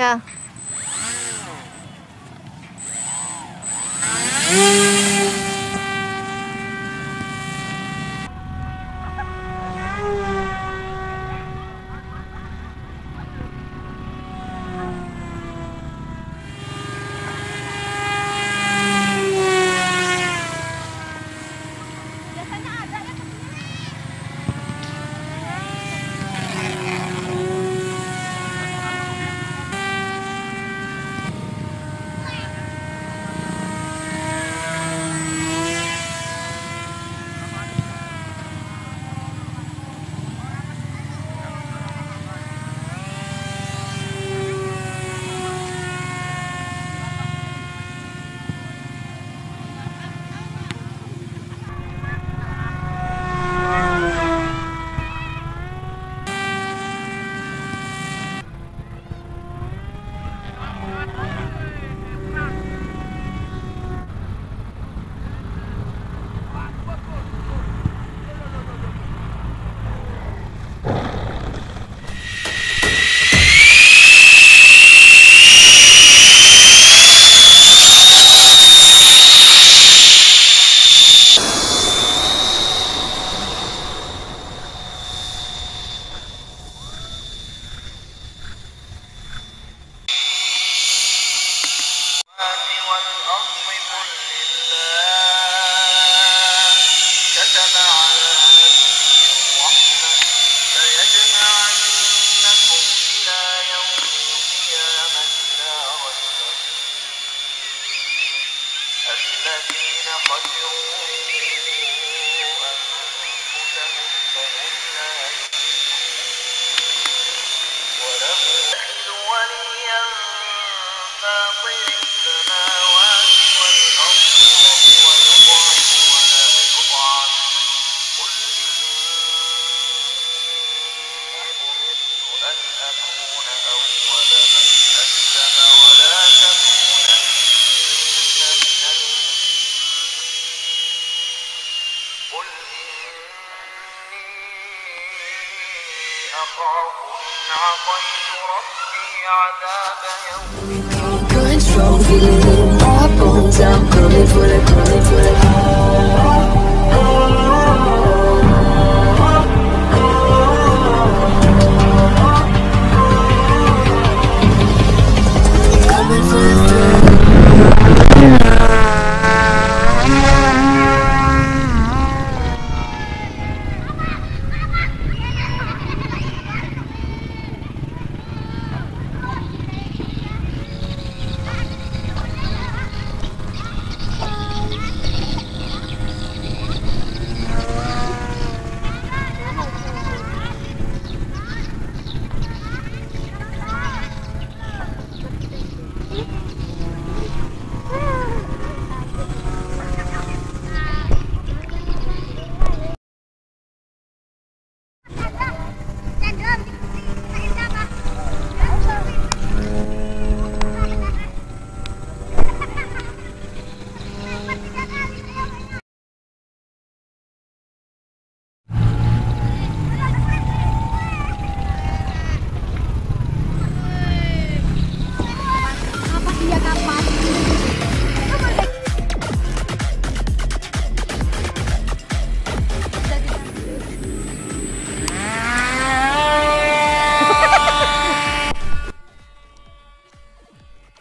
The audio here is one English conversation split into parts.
呀。Control, my bones. I'm coming for the, coming for the.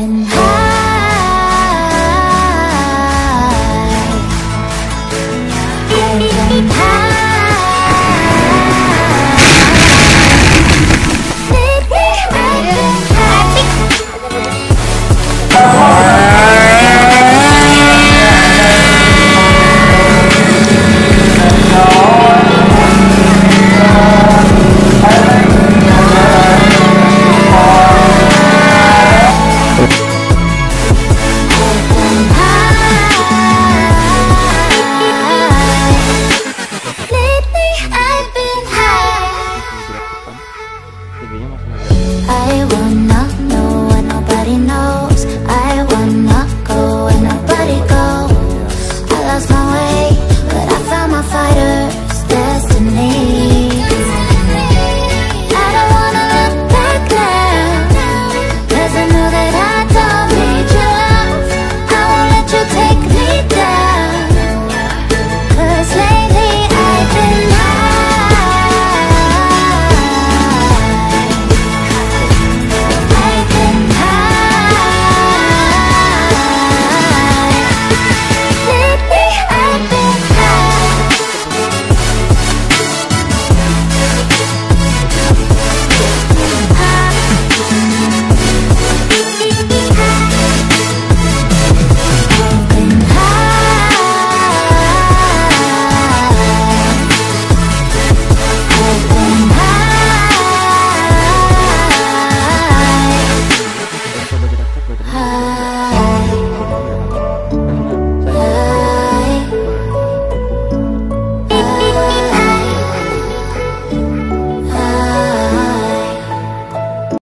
and